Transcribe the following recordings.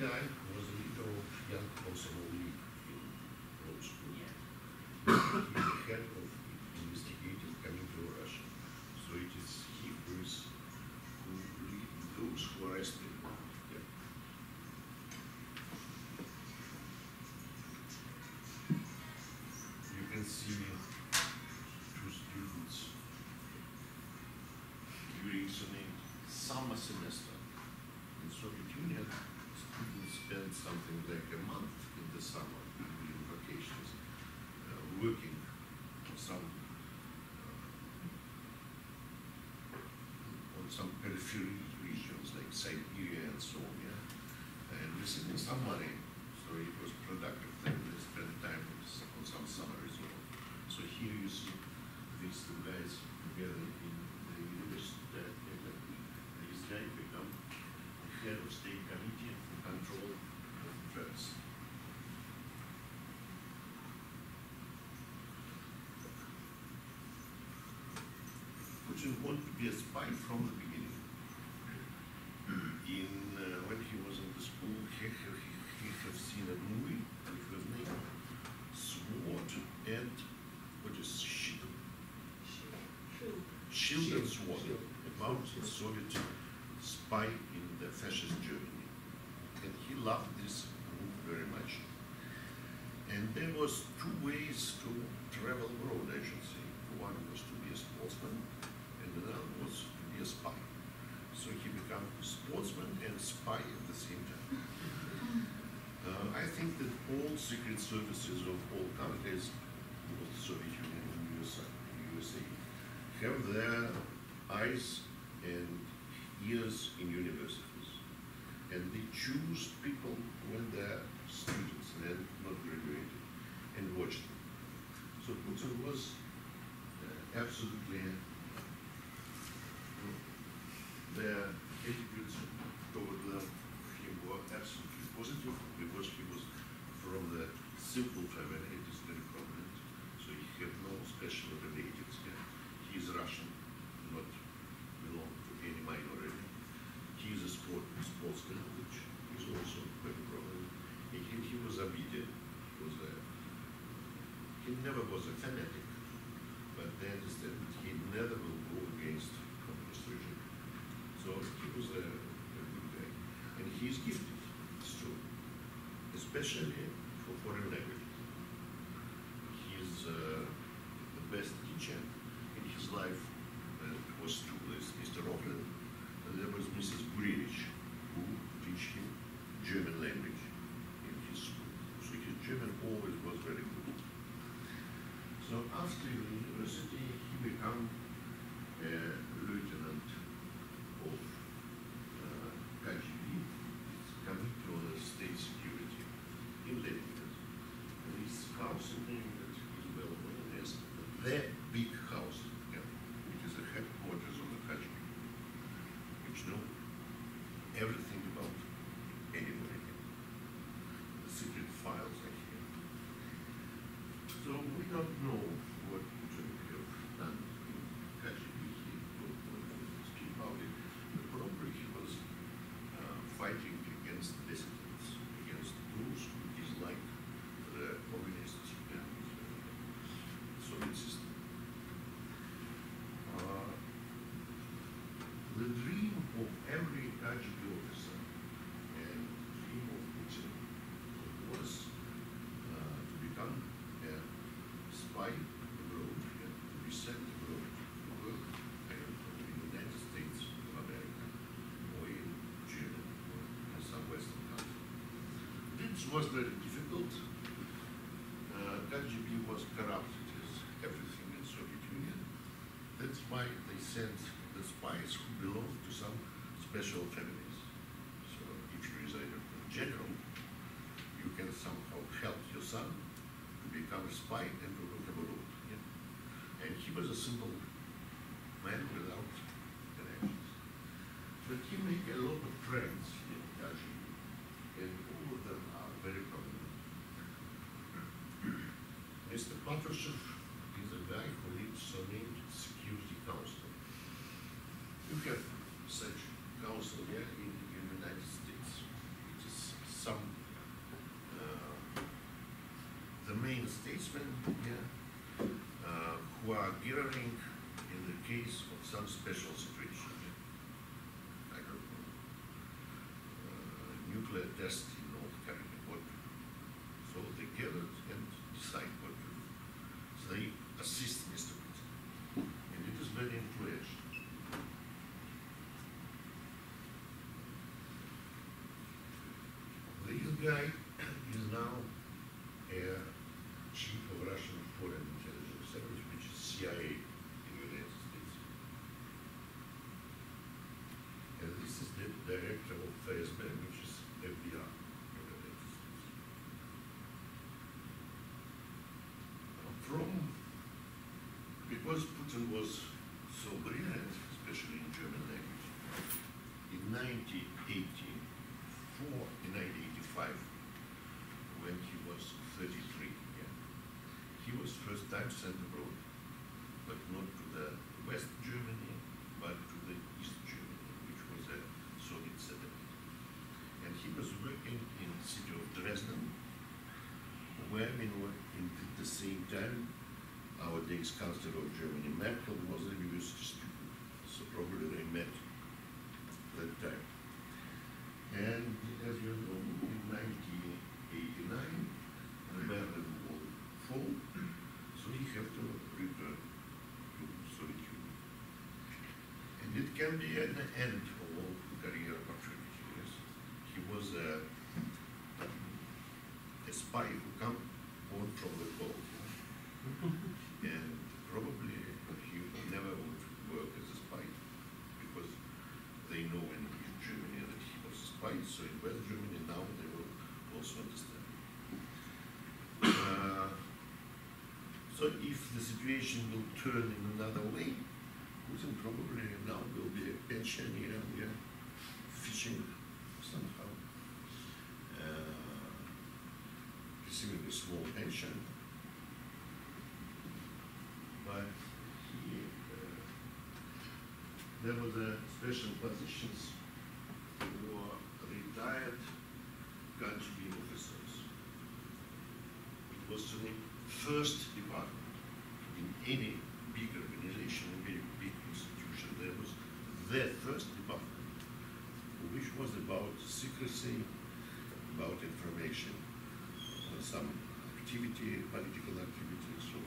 guy was a of young Komsomol League in. He's the head of investigative committee of Russia. So it is he who is who lead those who arrested. Yeah. You can see two students during summer semester in Soviet Union. Students spend something like a month in the summer during vacations uh, working on some uh, on some periphery regions like Siberia and so on. Yeah? And receiving some money, so it was productive. Then they spent time on some summer resort. So here you see these two guys together in the university. And this guy become head of state committee for control of drugs. Putin wanted to be a spy from the beginning. In uh, when he was in the school, he he, he have seen a movie which was named Sword and what is Shield, Shield and Sword about the Soviet spy in the fascist Germany, and he loved this very much. And there was two ways to travel abroad, I should say. One was to be a sportsman, and another was to be a spy. So he became a sportsman and spy at the same time. Uh, I think that all secret services of all countries, both the Soviet Union and USA, USA have their eyes and ears in universities. And they choose people when they're students and not graduated and watch them. So Putin was uh, absolutely their attitudes toward them, him were absolutely positive because he was from the simple family, it is very prominent. So he had no special relatives. He is Russian, not belong to any minority. He is a sport, sportsman, which is also very prominent. He, he was obedient, was a, he never was a fanatic, but they understand he never will go against communist regime. So he was a, a good guy. And he is gifted, it's true, especially for foreign languages. He is uh, the best teacher in his life. It was is Mr. Rockland. And there was Mrs. Gurevich, who teach him German language in his school. So his German always was very good. So after university, he became a lieutenant of uh, KGB, it's Committee on State Security in Leningrad. And this house in Leningrad is well known as the big house, yeah, which is the headquarters of the KGB, which know everything about anybody. The secret files are here. So we don't know what Putin have done in KGB. He don't want to speak about it. But probably he was uh, fighting against dissidents, against those who dislike the communist and uh, Soviet system. Uh, the dream of every KGB officer and dream of Putin was uh, to become a to work I don't know, in the United States of America or in or in some Western country. This was very difficult. Uh, was corrupted as everything in Soviet Union. That's why they sent the spies who belonged to some special families. So if you reside in general, you can somehow help your son to become a spy and to he was a simple man without connections. But you make a lot of friends in Daji, and all of them are very prominent. Mr. Patrushev is a guy who lives on named Security Council. You have such council here yeah, in the United States. It is some, uh, the main statesman are in the case of some special situation. like don't uh, nuclear test in North Carolina, what to do. So they gather and decide what to do. So they assist Mr. Putin. And it is very influential. This guy is now a chief of Russian Foreign Intelligence Service, which is CIA in the United States. And this is the director of FSB, which is FBI in the United States. Uh, From, because Putin was so brilliant, especially in German language, in 1984, in 1985, when he was 33, yeah, he was first time sent abroad, but not to the West Germany, but to the East Germany, which was a Soviet settlement. And he was working in the city of Dresden, where in, in the same time, our days Chancellor of Germany, Merkel, was a university student, so probably they met that time. And as you know, in 1989, the Berlin Wall fall, so he had to return to Soviet Union. And it can be an end of all career opportunity, yes. He was a, a spy who come on from the Cold War. And probably he never would work as a spy because they know in East Germany that he was a spy, so in West Germany now they will also understand. Uh, so if the situation will turn in another way, Putin probably now will be a pensioner and yeah, fishing somehow, uh, receiving a small pension. But he, uh, there a special positions for retired country officers. It was the first department in any big organization, very big institution. There was the first department, which was about secrecy, about information, some activity, political activity, so.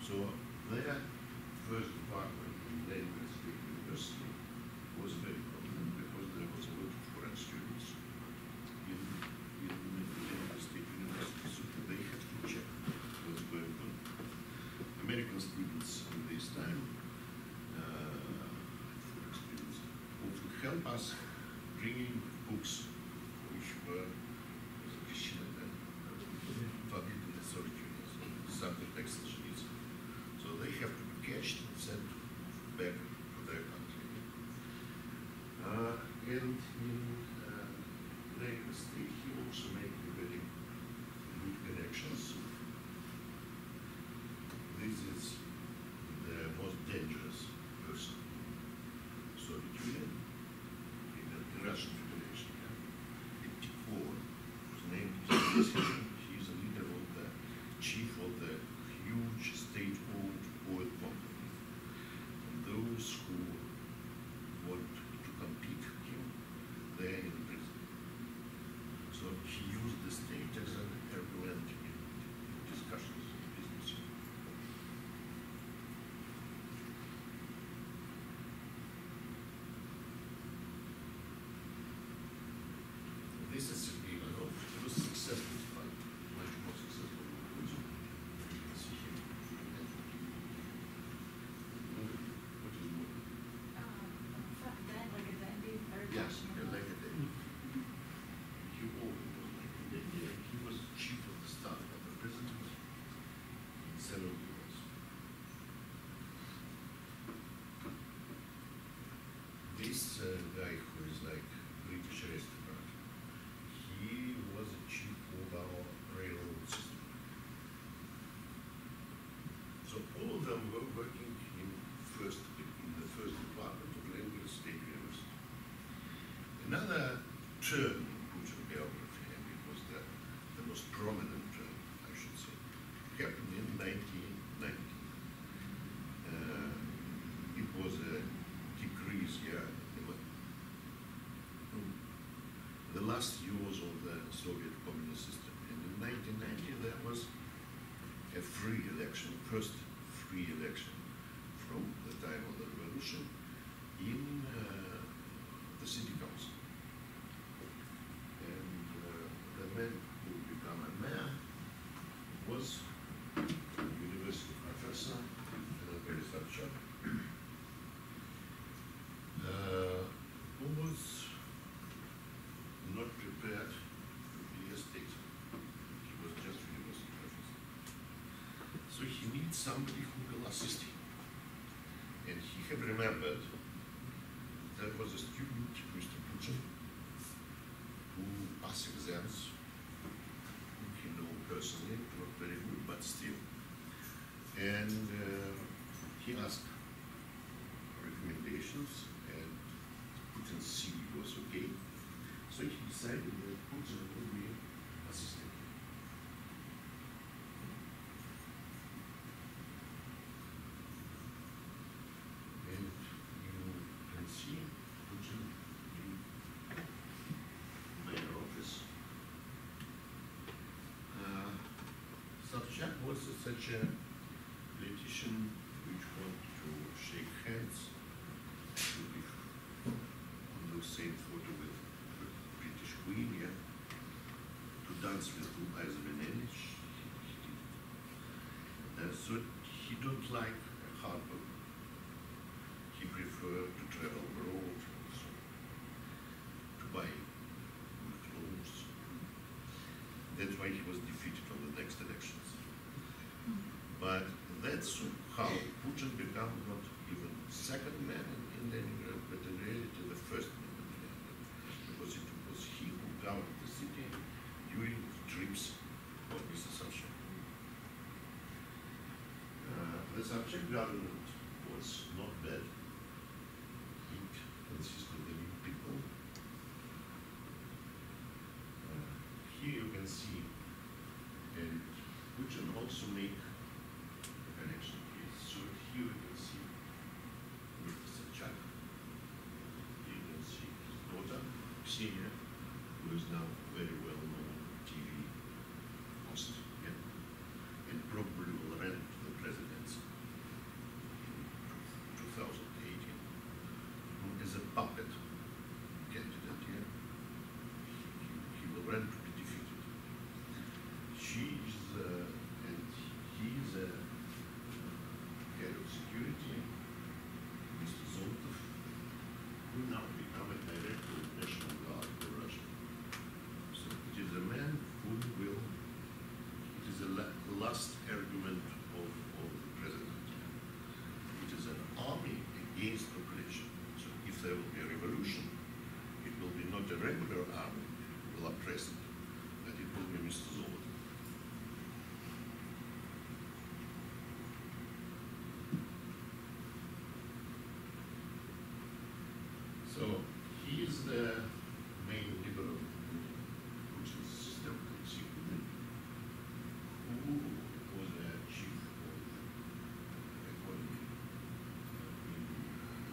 So their first department in State University was very prominent because there was a lot of foreign students in, in Lenin State University, so they had to check what's going on. American students in this time, uh, foreign students, would help term in Putin biography, and it was the, the most prominent term, I should say, happened in 1990. Uh, it was a decrease, yeah, in the- mm, the last years of the Soviet communist system. And in 1990, there was a free election, first free election from the time of the revolution in uh, the city council. And uh, the man who became a mayor was a university professor, uh, very Sobchak, uh, who was not prepared to be a statesman. He was just a university professor. So he needs somebody who will assist him. And he had remembered there was a student, Mr. Putin, who passed exams, whom he knew personally, not very good, but still. And uh, he asked for recommendations, and Putin's CV was okay. So he decided that Putin would be assisting him. And you can see Putin in mayor office. Uh, Was such a politician which wanted to shake hands, on the same photo with the British Queen, yeah, to dance with Liza Minnelli. Uh, so he don't like hard work. He preferred to travel abroad, so to buy good clothes. That's why he was defeated on the next elections. But that's how Putin became not even second man in, in Leningrad, but in reality the first man in Leningrad. Because it was he who governed the city during the trips of Mr. Sobchak. Uh, the Sobchak government was not bad. It consisted of new people. Uh, here you can see, and Putin also make a connection here. So here you can see Mr. Sobchak. Here you can see his daughter, Ksenia, who is now very well known TV host, yeah, and probably will run to the presidency in 2018 who is a puppet candidate here. He, he will run to be defeated. She is, uh, and he is a head of security, Mr. Zolotov, who now become a director of National Guard for Russia. So it is a man who will, it is the la- last argument of, of the president. It is an army against population. So if there will be a revolution, it will be not a regular army who will oppress it, but it will be Mr. Zolotov. So he is the main liberal in Putin's system, executive, who was the chief of economy in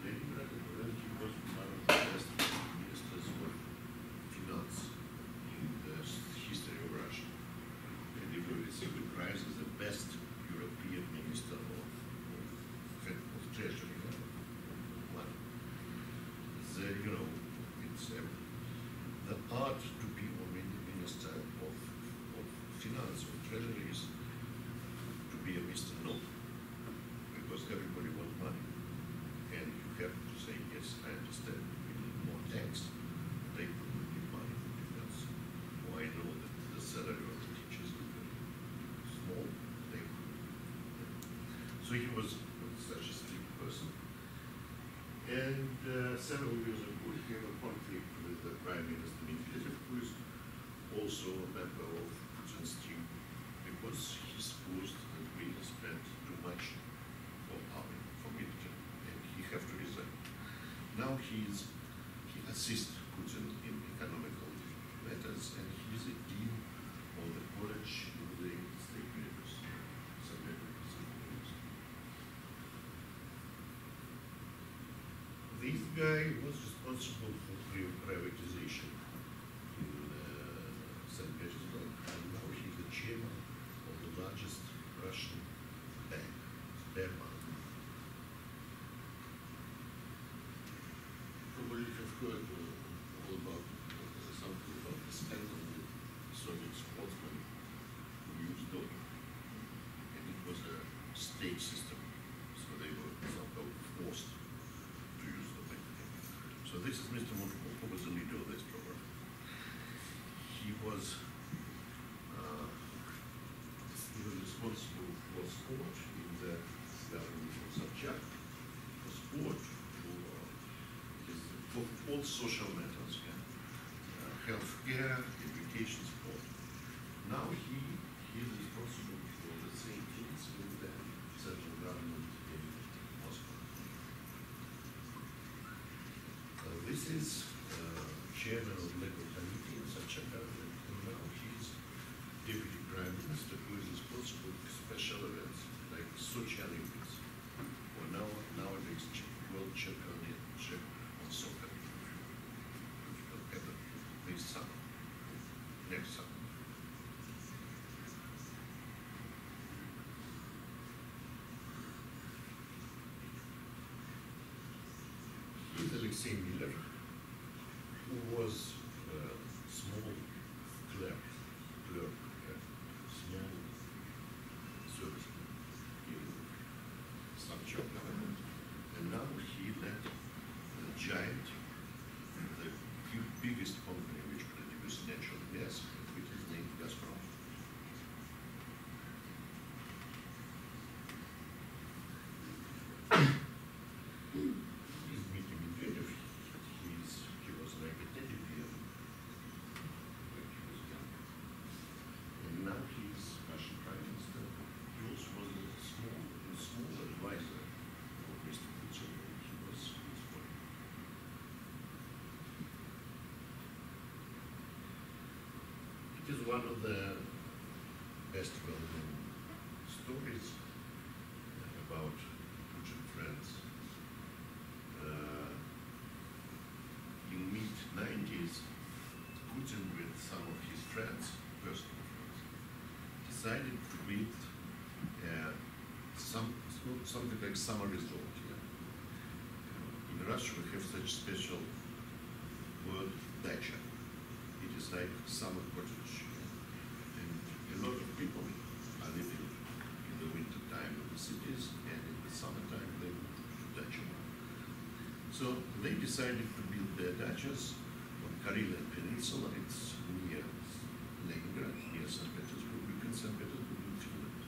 Leningrad, and then he was one of the best ministers of finance in the s- history of Russia. And he will receive the prize as the best European minister of, of, fe- of treasury. uh, One the, you know, it's um, the art to be a min- minister of, of finance or treasury is to be a Mr. No, because everybody wants money, and you have to say yes, I understand. We need more tax. They will need money for defense. Well, I know that the salary of the teachers is very small. They so he was such a strict person. And uh, several years ago, he had a conflict with the Prime Minister Medvedev, who is also a member of Putin's team, because he supposed that we spent too much for army, for military, and he have to resign. Now he is, he assists Putin in economical matters, and he is a dean of the college in the State University. Guy was responsible for pri- privatization in uh, St. Petersburg, and now he's the chairman of the largest Russian bank, Sberbank. Probably have heard uh, all about uh, something about the scandal with Soviet sportsmen who used dollar. And it was a state system, so they were somehow forced to use the money. So this is Mr. Montfort, who was the leader of this program. He was, uh, he was responsible for sport in the government of for sport, for, uh, for all social matters, yeah. uh, healthcare, education, sport. Now he, he is responsible for the same things in the central government in Moscow. Uh, this is uh, chairman of legal committee in government, and now he's deputy prime minister who is responsible for special events like Sochi Olympics, or now nowadays World Championship on soccer, will happen this summer, next summer. Alexei Miller, was uh, small clerk, clerk, uh, small serviceman in Sobchak government, and now he led the giant, the hu- biggest company which produces natural gas, which is named Gazprom. He's meeting Medvedev, he's, he was like a teddy bear when he was young. And now he's Russian Prime Minister. He also was a small, a small advisor of Mr. Putin when he was his wife. It is one of the best well-known stories about Putin friends. Uh, in mid nineties, Putin with some of his friends, personal friends, decided to build uh, some something like summer resort here. In Russia, we have such special word dacha. It is like summer cottage, a lot of people are living in the winter time in the cities, and in the summertime they move to dacha. So they decided to build their dachas on Karelian Peninsula. It's near Leningrad, near St. Petersburg, in St. Petersburg, in Finland,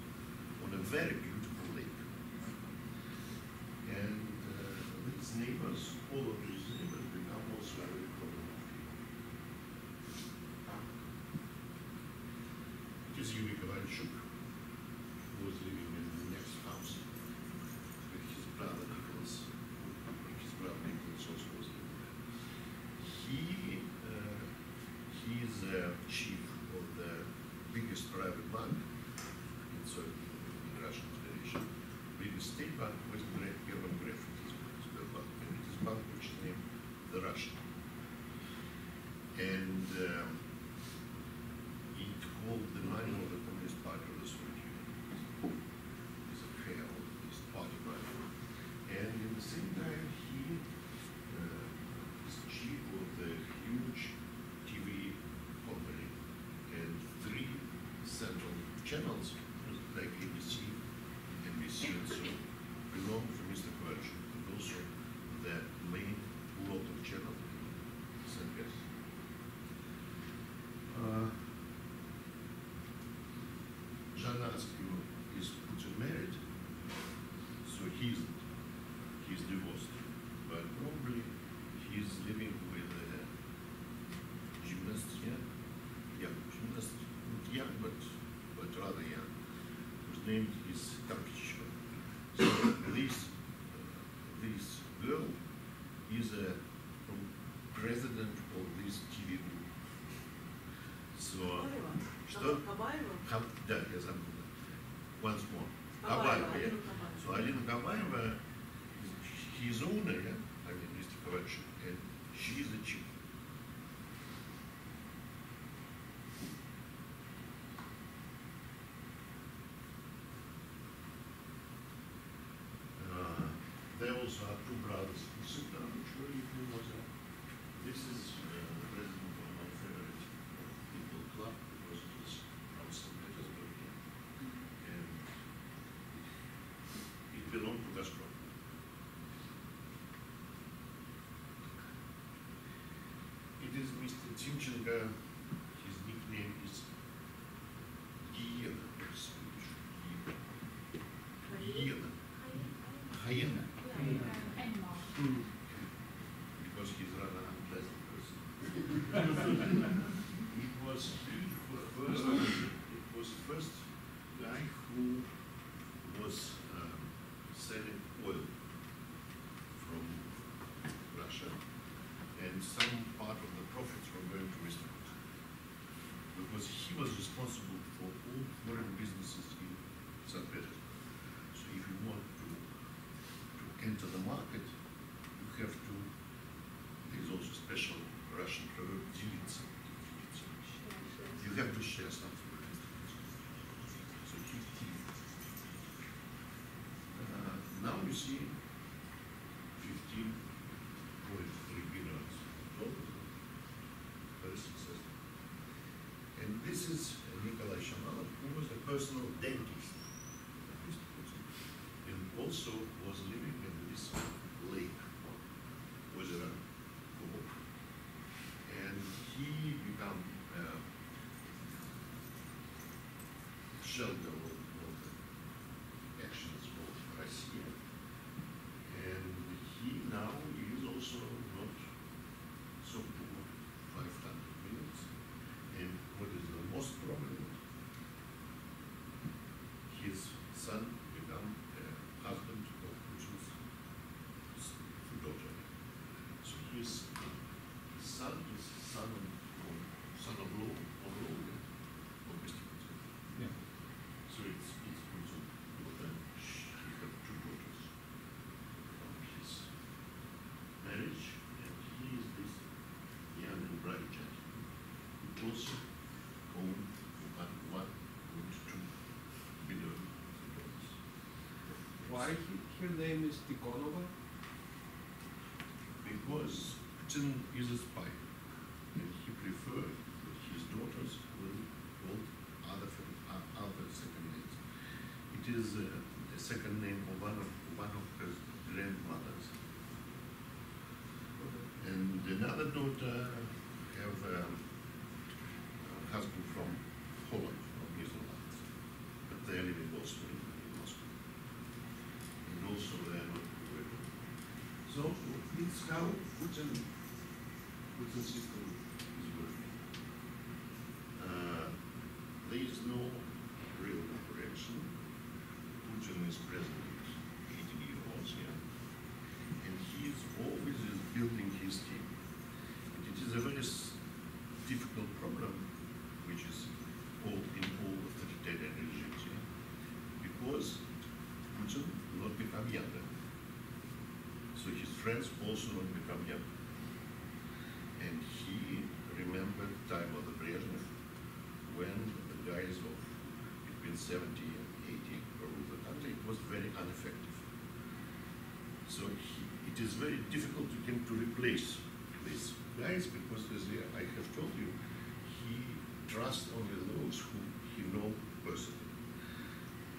on a very beautiful lake. And uh, these neighbors, all of these neighbors become also very problematic. It is Yuri Kovalchuk, who was living in the next house with his brother Nicholas. His brother Nicholas also was living there. He, uh, he is uh, chief of the biggest private bank in Soviet in Russian Federation. Biggest state bank was Gre- German Gref, it is Sberbank, which is named the Russian. And um, it hold the money of the Communist Party of the Soviet Union. It's a fair of this party. And in the same time, he uh, is chief of the huge TV company and three central channels like ABC, NBC, and so belong to Mr. Kovalchuk, and also the main lot of channel in St. Petersburg. Uh, Nose. Что? Кабаева? Хам- да, я забыл. Once more. Кабаева, Кабаева, Кабаева. So Alina Kabaeva, his owner, yeah, I mean, Mr. Kovac, and she is the chief. Mr. Timchenko, his Uh, now you see fifteen point three billion dollars. Very successful. And this is Nikolai Shamalov, who was the personal dentist and also was living in this shelter of, of the actions of Russia. And he now is also not so poor, 500 minutes. And what is the most prominent? His son become a husband of Putin's s- daughter. So his son is son of, son of law, of law, of Mr. Putin. Yeah. So it's, it's Putin daughter, Sh- he had two daughters from his marriage, and he is this young and bright gentleman who also one point two billion dollars. Why her name is Tikhonova? Because Putin is a spy, and he preferred that his daughters will hold other, other second names. It is uh, the second name of one of, one of her grandmothers. And another daughter have um, a husband from Holland, from Netherlands, but they are living also in in Moscow. And also they are not working. So it's how Putin, Putin system is working. Uh, there is no real correction. Putin is president, 80 years old, yeah, and he is always is building his team. And it is a very s- difficult problem, which is all in all authoritarian regimes, yeah, because Putin not become younger. So his friends also not become young. And he remembered time of the Brezhnev when the guys of between 70 and 80 ruled the country. It was very ineffective. So he, it is very difficult to him to replace these guys because as I have told you, he trusts only those who he know personally.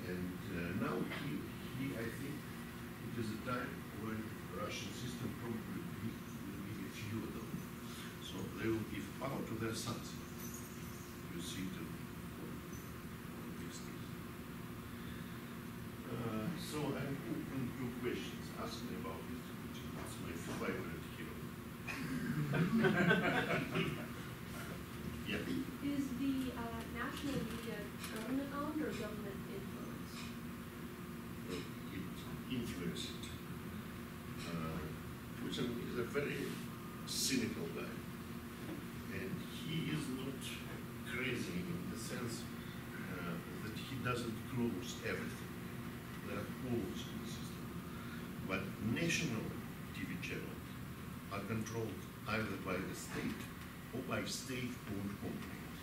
And uh, now he, he, I think, it is a time when Russian system probably will be a. So they will give power to their sons. You see. Uh, so I'm open to questions. Ask me about it. It's my favorite hero. yeah. Is the uh, national media government owned or government influenced? it influenced it. Uh, Putin is a very cynical guy, and he is not crazy in the sense uh, that he doesn't close everything. There are holes in the system, but national TV channels are controlled either by the state or by state-owned companies.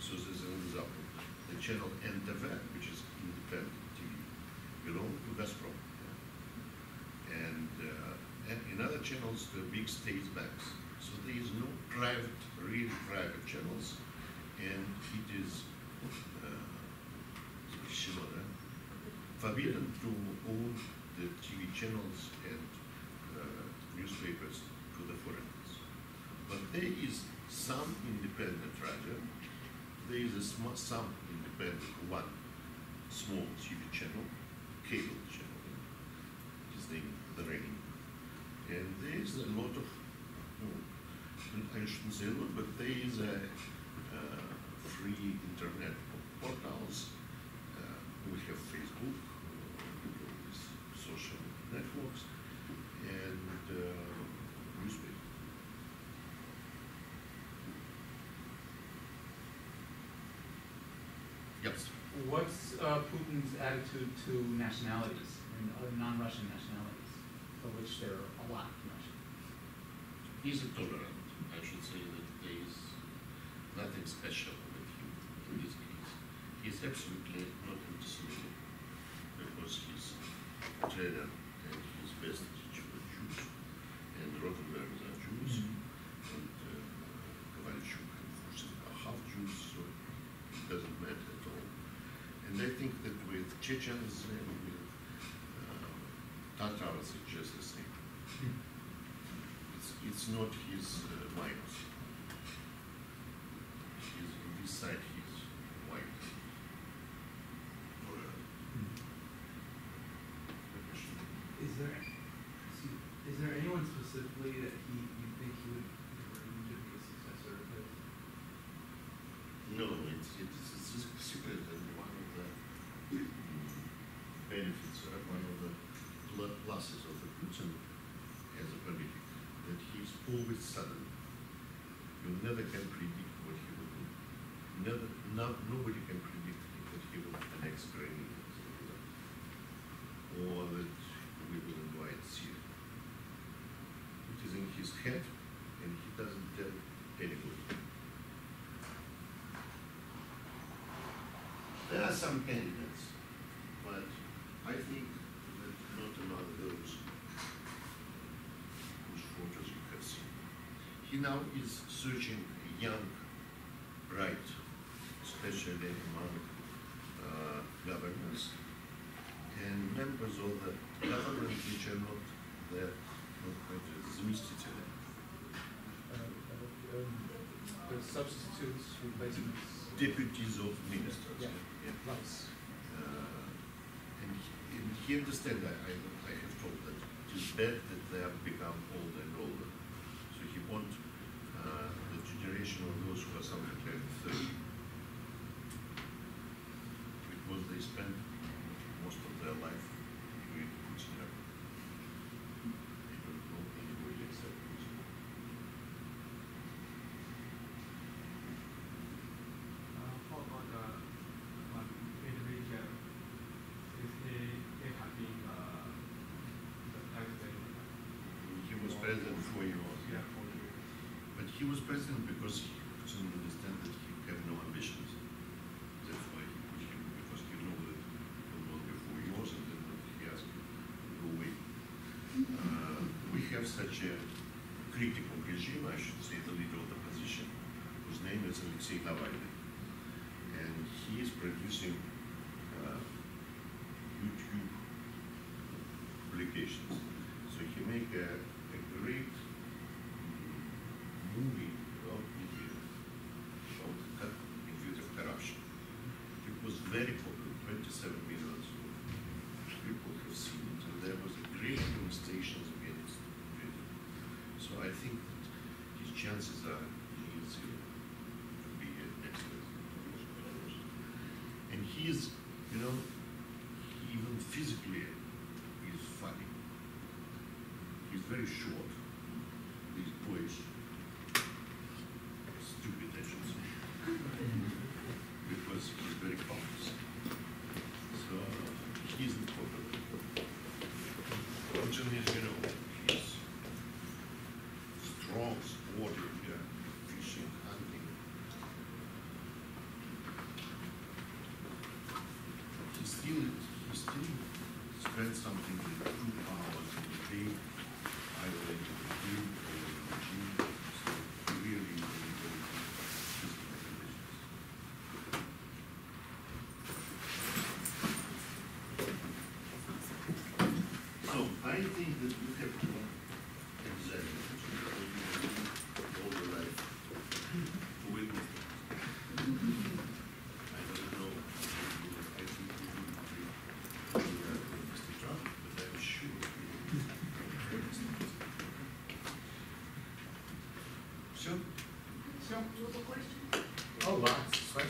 So this is an example. The channel NTV, which is independent TV, belong to Gazprom. And, uh, and in other channels, the big state banks. So there is no private, really private channels, and it is uh, forbidden to own the TV channels and uh, newspapers to the foreigners. But there is some independent radio, there is a some independent one small TV channel, cable channel, his name The Rain. And there is a lot of, oh, I shouldn't say a lot, but there is a uh, free internet portals. Uh, we have Facebook, uh, social networks, and uh, newspaper. Yes. What's uh, Putin's attitude to nationalities and uh, non-Russian nationalities, of which there are a lot of Russia? He's intolerant. I should say that there is nothing special with him in this case. He's absolutely not anti-Semitic because he's a trainer and his best teacher were Jews, and Rothenbergers are Jews, and uh, Kovalchuk and Fursin are half Jews, so it doesn't matter at all. And I think that with Chechens and with uh, Tatars, it's just the same. It's, it's not his uh, minus. He's, on this side, he's white. Or, uh, Is there, excuse- is there anyone specifically that he, you think he would bring to be a successor of his? No, it's, it's, it's a secret and one of the mm, benefits, uh, one of the pl- pluses of the Putin as a politic, that he's always sudden. You never can predict what he will do. Never, no, nobody can predict that he will next Ukraine or that we will invite Syria. It is in his head and he doesn't tell anybody. There are some candidates, but I think that not among those whose photos you have seen He now is searching a young right, especially among uh, governors and members of the government which are not the, not the заместители. Uh, uh, um, The substitutes, replacements. deputies of ministers. Yeah. yeah. Vice. Uh, and, he, and he understands, I, I, I have told that it is bad that they have become older and spend most of their life doing Putin. They don't know anybody except Putin. Uh, for about the on Indonesia, is he he have been uh, the president? He was president four years. Yeah, for But he was president because he couldn't understand that he had no ambitions. That's why he put him, because he knew that he will be four years and then he asked him to go away. Uh, we have such a critical regime, I should say, the leader of the opposition, whose name is Alexei Navalny. And he is producing uh, YouTube publications. So he make a, a great movie about India, about of corruption. It was very popular, 27 million people have seen it, and there was a great demonstrations. So I think that his chances are easy to be an excellent And he is, you know, even physically he's funny. He's very short. Prevent something in the either in the or in the so really. So I think that we have to examine it, because we will all the life to witness it. I don't know, I think we will be, we are Mr. Trump, but I'm sure he will be. Sure, So,